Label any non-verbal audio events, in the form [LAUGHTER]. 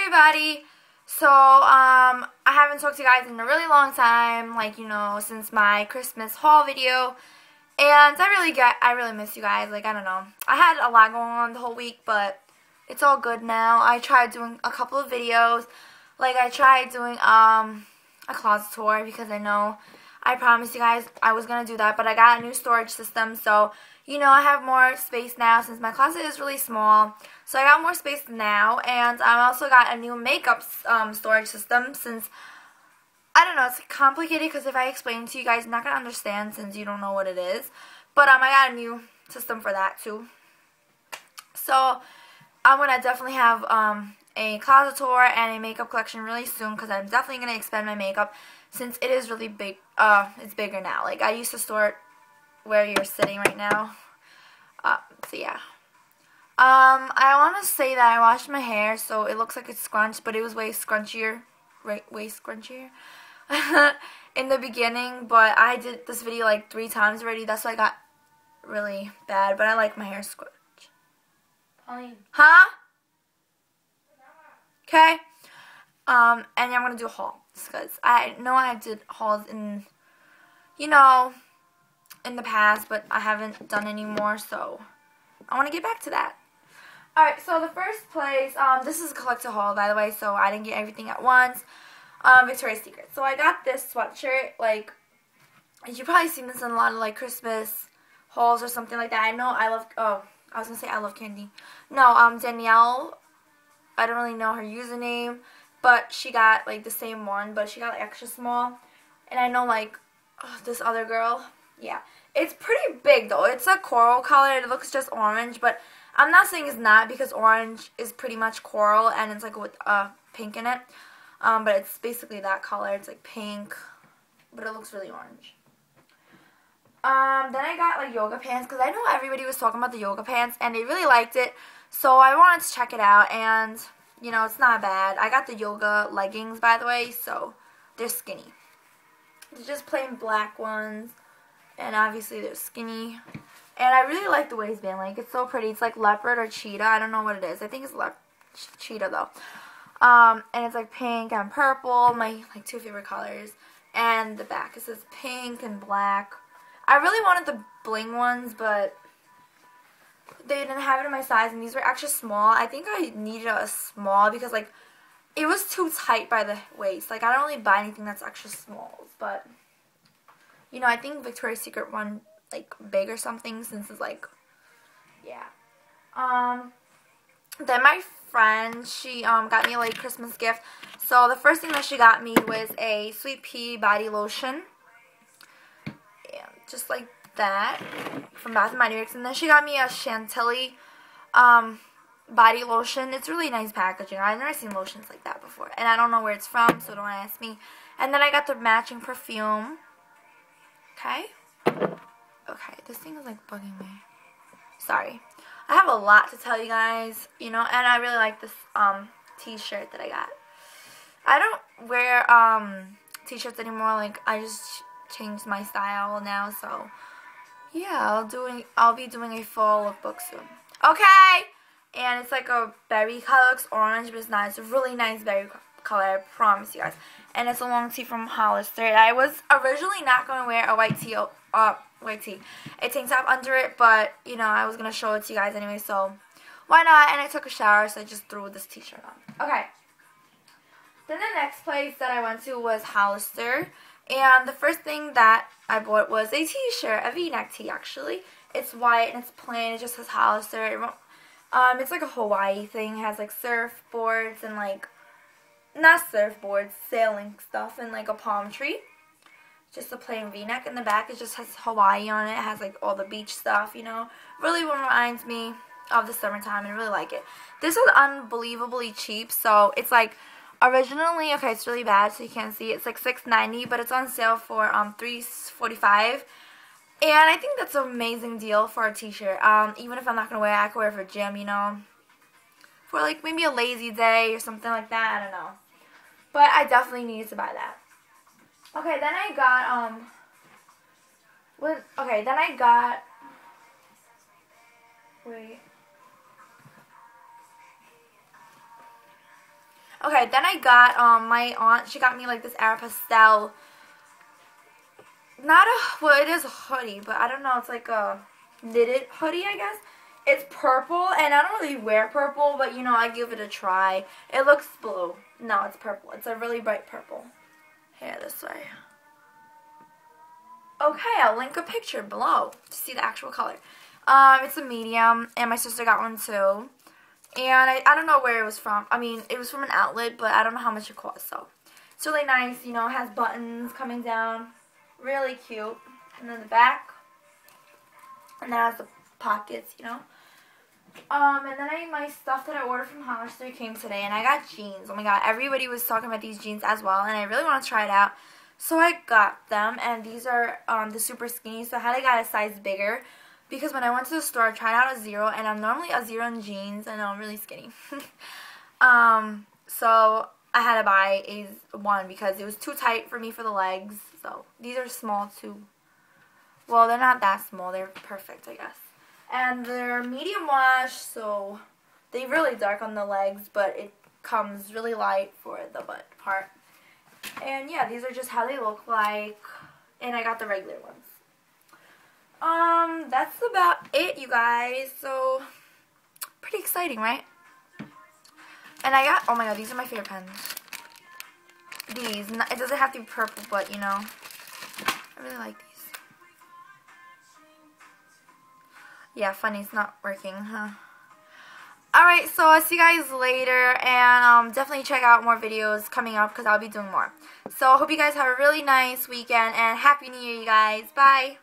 everybody! So, um, I haven't talked to you guys in a really long time, like, you know, since my Christmas haul video. And I really get, I really miss you guys, like, I don't know. I had a lot going on the whole week, but it's all good now. I tried doing a couple of videos. Like, I tried doing, um, a closet tour because I know I promise you guys I was going to do that, but I got a new storage system, so, you know, I have more space now since my closet is really small. So I got more space now, and I also got a new makeup um, storage system since, I don't know, it's complicated because if I explain to you guys, you're not going to understand since you don't know what it is. But um, I got a new system for that, too. So, I'm going to definitely have um, a closet tour and a makeup collection really soon because I'm definitely going to expand my makeup since it is really big, uh, it's bigger now. Like, I used to store it where you're sitting right now. Uh, so, yeah. Um, I want to say that I washed my hair, so it looks like it's scrunched, but it was way scrunchier, right, way scrunchier [LAUGHS] in the beginning, but I did this video like three times already, that's why I got really bad, but I like my hair scrunch. Pauline. Huh? Okay. Um, and I'm going to do a haul because I know I did hauls in, you know, in the past, but I haven't done any more, so I want to get back to that. Alright, so the first place, um, this is a collector haul, by the way, so I didn't get everything at once. Um, Victoria's Secret. So I got this sweatshirt, like, you've probably seen this in a lot of, like, Christmas hauls or something like that. I know I love, oh, I was going to say I love candy. No, um, Danielle, I don't really know her username, but she got, like, the same one, but she got, like, extra small. And I know, like, oh, this other girl, yeah. It's pretty big, though. It's a coral color. It looks just orange, but I'm not saying it's not because orange is pretty much coral and it's like with uh, pink in it. Um, but it's basically that color. It's like pink, but it looks really orange. Um, then I got like yoga pants because I know everybody was talking about the yoga pants and they really liked it. So I wanted to check it out and, you know, it's not bad. I got the yoga leggings, by the way, so they're skinny. They're just plain black ones and obviously they're skinny. And I really like the waistband. Like, it's so pretty. It's like leopard or cheetah. I don't know what it is. I think it's le cheetah, though. Um, and it's like pink and purple. My, like, two favorite colors. And the back, it says pink and black. I really wanted the bling ones, but they didn't have it in my size. And these were extra small. I think I needed a small because, like, it was too tight by the waist. Like, I don't really buy anything that's extra small. But, you know, I think Victoria's Secret one like big or something since it's like yeah um then my friend she um got me a like christmas gift so the first thing that she got me was a sweet pea body lotion yeah just like that from bath and body works and then she got me a chantilly um body lotion it's really nice packaging i've never seen lotions like that before and i don't know where it's from so don't ask me and then i got the matching perfume okay Okay, this thing is like bugging me. Sorry. I have a lot to tell you guys, you know, and I really like this um t-shirt that I got. I don't wear um t-shirts anymore. Like I just changed my style now, so yeah, I'll doing I'll be doing a fall lookbook soon. Okay. And it's like a berry color, looks orange, but it's not. It's a really nice berry color, I promise you guys. And it's a long tee from Hollister. I was originally not going to wear a white tee uh, white tee. A tank top under it, but, you know, I was going to show it to you guys anyway, so why not? And I took a shower, so I just threw this t-shirt on. Okay. Then the next place that I went to was Hollister. And the first thing that I bought was a t-shirt, a v-neck tee, actually. It's white and it's plain. It just says Hollister. Um, it's like a Hawaii thing. It has, like, surfboards and, like, not surfboards, sailing stuff and, like, a palm tree just a plain v-neck in the back. It just has Hawaii on it. It has like all the beach stuff, you know. Really reminds me of the summertime and really like it. This was unbelievably cheap. So it's like originally, okay, it's really bad so you can't see. It's like six ninety, but it's on sale for um three forty five. And I think that's an amazing deal for a t-shirt. Um, even if I'm not to wear it, I can wear it for gym, you know. For like maybe a lazy day or something like that. I don't know. But I definitely needed to buy that. Okay, then I got, um, what okay, then I got, wait. Okay, then I got um my aunt. She got me like this Aeropostale. Not a well, it is a hoodie, but I don't know. It's like a knitted hoodie, I guess. It's purple, and I don't really wear purple, but you know, I give it a try. It looks blue. No, it's purple. It's a really bright purple. Here, this way. Okay, I'll link a picture below to see the actual color. Um, it's a medium, and my sister got one too. And I, I don't know where it was from. I mean, it was from an outlet, but I don't know how much it cost. So, it's really nice. You know, it has buttons coming down. Really cute. And then the back. And then it has the pockets, you know. Um, and then I, my stuff that I ordered from Hollister came today, and I got jeans. Oh my god, everybody was talking about these jeans as well, and I really want to try it out. So I got them, and these are um, the super skinny, so I had to get a size bigger because when I went to the store, I tried out a zero, and I'm normally a zero in jeans, and I'm really skinny. [LAUGHS] um, so I had to buy a one because it was too tight for me for the legs. So these are small too. Well, they're not that small. They're perfect, I guess. And they're medium wash, so they really dark on the legs, but it comes really light for the butt part. And yeah, these are just how they look like. And I got the regular ones. Um, that's about it, you guys. So, pretty exciting, right? And I got, oh my god, these are my favorite pens. These, it doesn't have to be purple, but you know, I really like these. Yeah, funny, it's not working, huh? Alright, so I'll see you guys later, and um, definitely check out more videos coming up, because I'll be doing more. So, I hope you guys have a really nice weekend, and Happy New Year, you guys. Bye!